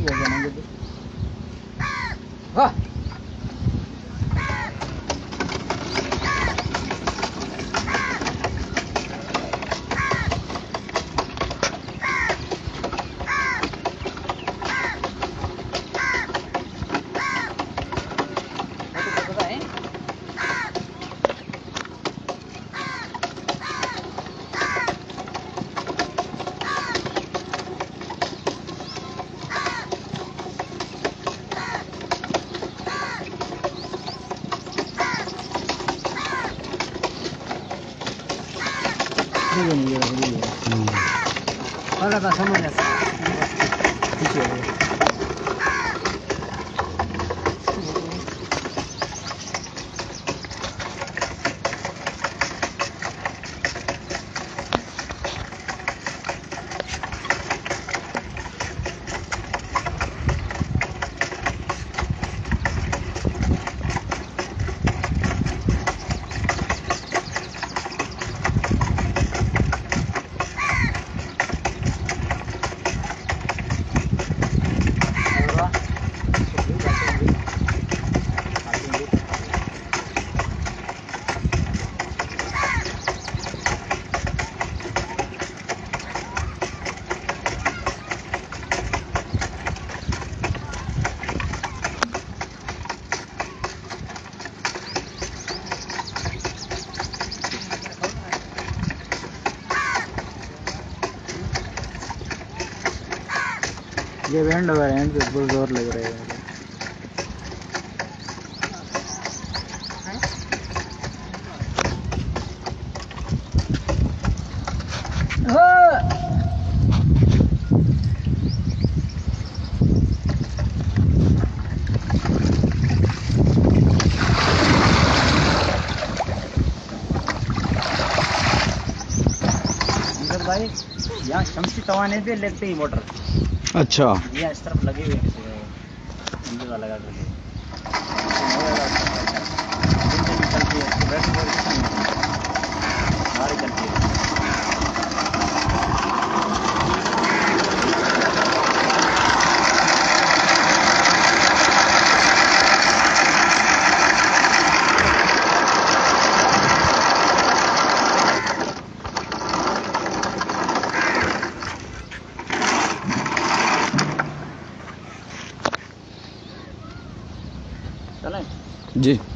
Hadi o zaman gidelim. Ha! ठीक है ये बैंड वगैरह हैं तो बहुत ज़ोर लग रहे हैं। भाई, यहाँ शमसी तवाने पे लेते ही मोटर। अच्छा। ये इस तरफ़ लगे हुए हैं इंजन День.